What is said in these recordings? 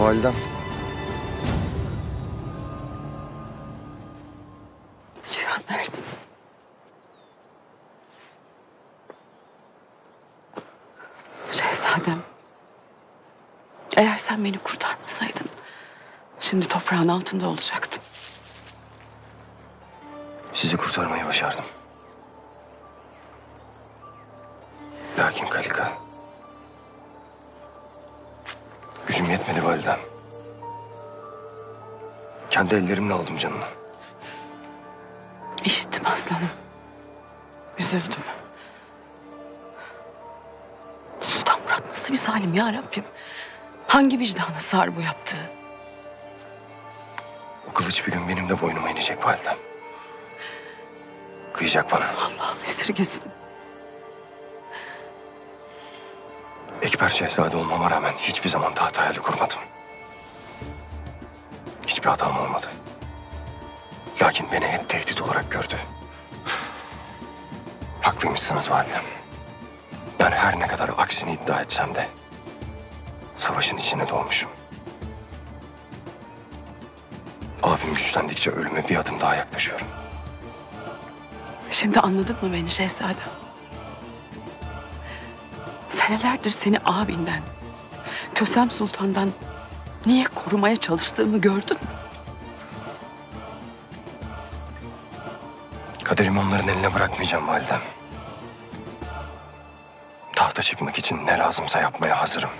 Validem. Mert. Şehzadem. Eğer sen beni kurtarmasaydın... ...şimdi toprağın altında olacaktım. Sizi kurtarmayı başardım. Lakin Kalika... Gücüm yetmedi validem. Kendi ellerimle aldım canını. İşittim aslanım. Üzüldüm. Sultan Murat nasıl bir zalim ya Rabbim? Hangi vicdana sığar bu yaptığı? O kılıç bir gün benim de boynuma inecek validem. Kıyacak bana. Allah'ım esirgesin. Ekber Şehzade olmama rağmen hiçbir zaman taht hayali kurmadım. Hiçbir hatam olmadı. Lakin beni hep tehdit olarak gördü. Haklıymışsınız validem. Ben her ne kadar aksini iddia etsem de savaşın içine doğmuşum. Abim güçlendikçe ölüme bir adım daha yaklaşıyorum. Şimdi anladın mı beni şehzadem? Senelerdir seni abinden, Kösem Sultan'dan niye korumaya çalıştığımı gördün mü? Kaderimi onların eline bırakmayacağım validem. Tahta çıkmak için ne lazımsa yapmaya hazırım.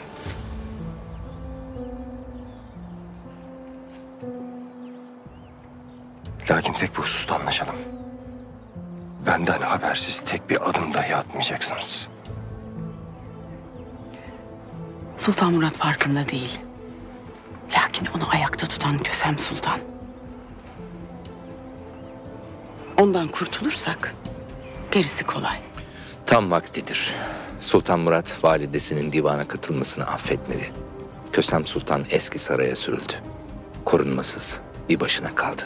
Lakin tek bir hususta anlaşalım. Benden habersiz tek bir adım dahi atmayacaksınız. Sultan Murat farkında değil. Lakin onu ayakta tutan Kösem Sultan. Ondan kurtulursak gerisi kolay. Tam vaktidir. Sultan Murat validesinin divana katılmasını affetmedi. Kösem Sultan eski saraya sürüldü. Korunmasız bir başına kaldı.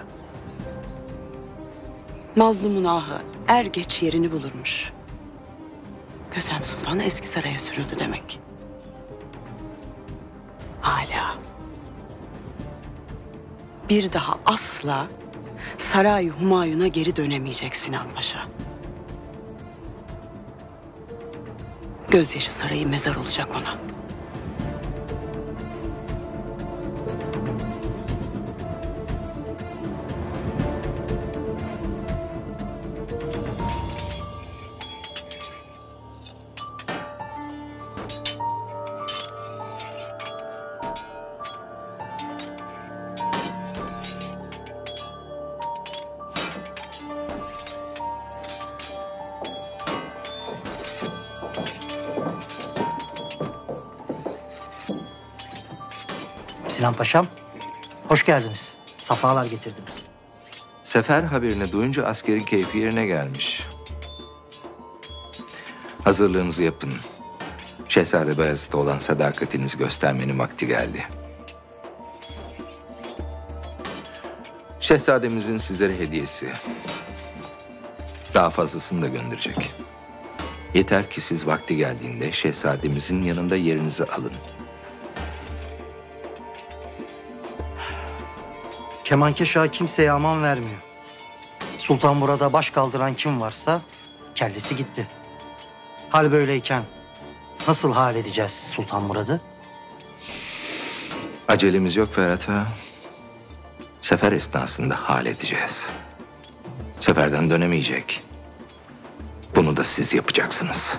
Mazlumun ahı er geç yerini bulurmuş. Kösem Sultan eski saraya sürüldü demek. Hala. Bir daha asla Saray Humayun'a geri dönemeyecek Sinan Paşa. Gözyaşı sarayı mezar olacak ona. Sinan Paşam, hoş geldiniz. Safalar getirdiniz. Sefer haberini duyunca askerin keyfi yerine gelmiş. Hazırlığınızı yapın. Şehzade Beyazıt'a olan sadakatinizi göstermenin vakti geldi. Şehzademizin sizlere hediyesi. Daha fazlasını da gönderecek. Yeter ki siz vakti geldiğinde şehzademizin yanında yerinizi alın. Kemankeş Ağa kimseye aman vermiyor. Sultan burada baş kaldıran kim varsa kellesi gitti. Hal böyleyken nasıl hal edeceğiz Sultan Murad'ı? Acelemiz yok Ferhat Ağa. Sefer esnasında halledeceğiz. Seferden dönemeyecek. Bunu da siz yapacaksınız.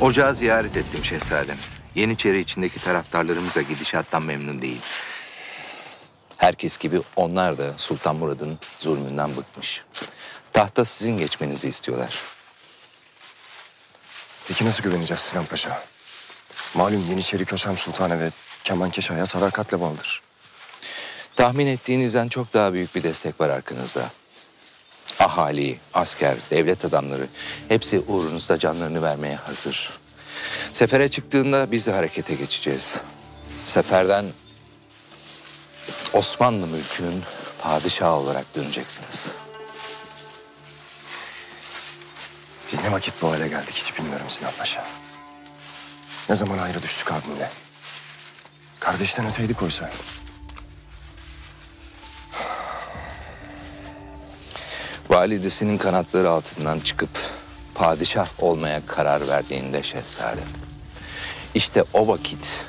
Ocağı ziyaret ettim şehzadem. Yeniçeri içindeki taraftarlarımız da gidişattan memnun değil. Herkes gibi onlar da Sultan Murad'ın zulmünden bıkmış. Tahta sizin geçmenizi istiyorlar. Peki nasıl güveneceğiz Sinan Paşa? Malum Yeniçeri Kösem Sultan'a ve Kemankeş Ağa'ya sadakatle bağlıdır. Tahmin ettiğinizden çok daha büyük bir destek var arkanızda. Ahali, asker, devlet adamları hepsi uğrunuzda canlarını vermeye hazır. Sefere çıktığında biz de harekete geçeceğiz. Seferden Osmanlı mülkünün padişahı olarak döneceksiniz. Biz ne vakit bu hale geldik hiç bilmiyorum Sinan Paşa. Ne zaman ayrı düştük abimle. Kardeşten öteydik oysa. Validesinin kanatları altından çıkıp padişah olmaya karar verdiğinde şehzadem. İşte o vakit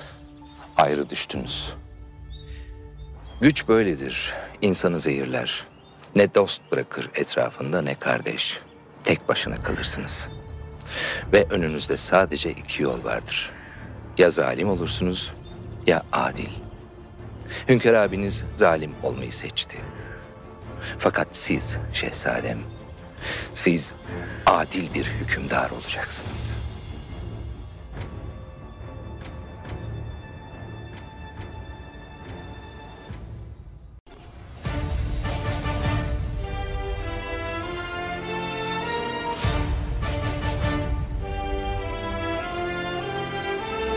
ayrı düştünüz. Güç böyledir. İnsanı zehirler. Ne dost bırakır etrafında ne kardeş. Tek başına kalırsınız. Ve önünüzde sadece iki yol vardır. Ya zalim olursunuz ya adil. Hünkar abiniz zalim olmayı seçti. Fakat siz şehzadem, siz adil bir hükümdar olacaksınız.